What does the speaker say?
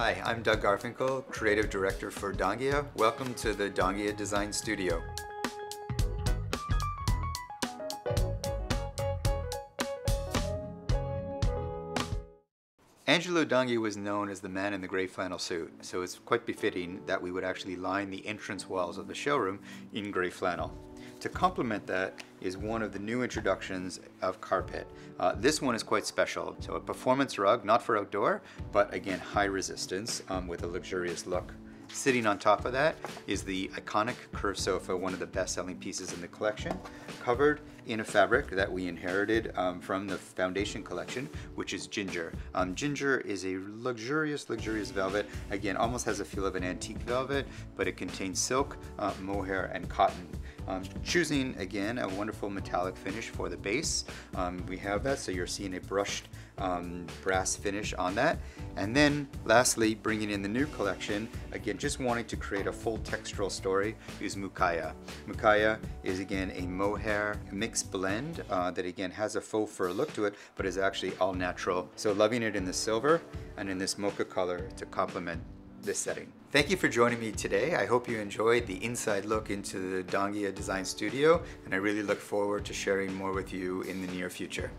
Hi, I'm Doug Garfinkel, Creative Director for Donghia. Welcome to the Donghia Design Studio. Angelo Donghia was known as the man in the gray flannel suit, so it's quite befitting that we would actually line the entrance walls of the showroom in gray flannel. To complement that is one of the new introductions of carpet. Uh, this one is quite special. So a performance rug, not for outdoor, but again, high resistance um, with a luxurious look. Sitting on top of that is the iconic curved sofa, one of the best-selling pieces in the collection, covered in a fabric that we inherited um, from the foundation collection, which is ginger. Um, ginger is a luxurious, luxurious velvet. Again, almost has a feel of an antique velvet, but it contains silk, uh, mohair, and cotton. Um, choosing, again, a wonderful metallic finish for the base. Um, we have that, so you're seeing a brushed um, brass finish on that. And then lastly, bringing in the new collection, again, just wanting to create a full textural story, is Mukaya. Mukaya is again a mohair mixed blend uh, that again has a faux fur look to it, but is actually all natural. So loving it in the silver and in this mocha color to complement this setting. Thank you for joining me today. I hope you enjoyed the inside look into the Donghia Design Studio, and I really look forward to sharing more with you in the near future.